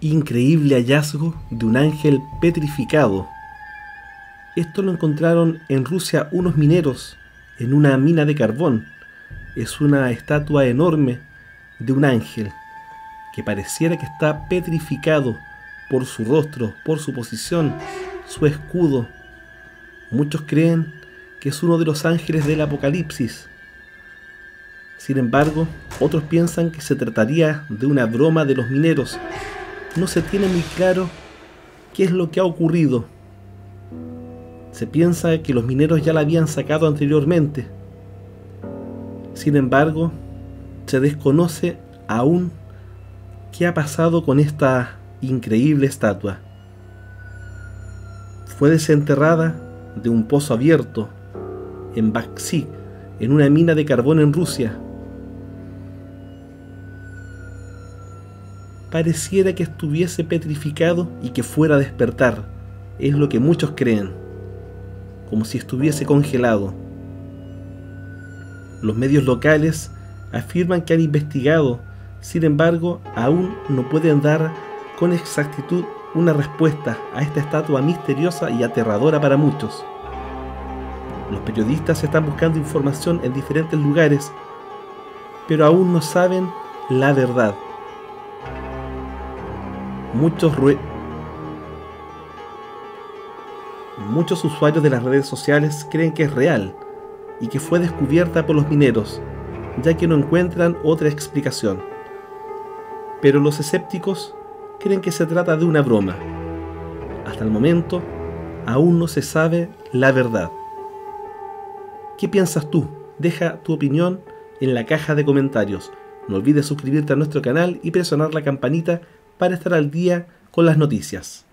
increíble hallazgo de un ángel petrificado. Esto lo encontraron en Rusia unos mineros en una mina de carbón. Es una estatua enorme de un ángel que pareciera que está petrificado por su rostro, por su posición, su escudo. Muchos creen que es uno de los ángeles del Apocalipsis. Sin embargo, otros piensan que se trataría de una broma de los mineros no se tiene muy claro qué es lo que ha ocurrido. Se piensa que los mineros ya la habían sacado anteriormente. Sin embargo, se desconoce aún qué ha pasado con esta increíble estatua. Fue desenterrada de un pozo abierto en Baksik, en una mina de carbón en Rusia, pareciera que estuviese petrificado y que fuera a despertar. Es lo que muchos creen, como si estuviese congelado. Los medios locales afirman que han investigado, sin embargo, aún no pueden dar con exactitud una respuesta a esta estatua misteriosa y aterradora para muchos. Los periodistas están buscando información en diferentes lugares, pero aún no saben la verdad muchos, usuarios de las redes sociales creen que es real y que fue descubierta por los mineros, ya que no encuentran otra explicación. Pero los escépticos creen que se trata de una broma. Hasta el momento, aún no se sabe la verdad. ¿Qué piensas tú? Deja tu opinión en la caja de comentarios. No olvides suscribirte a nuestro canal y presionar la campanita para estar al día con las noticias.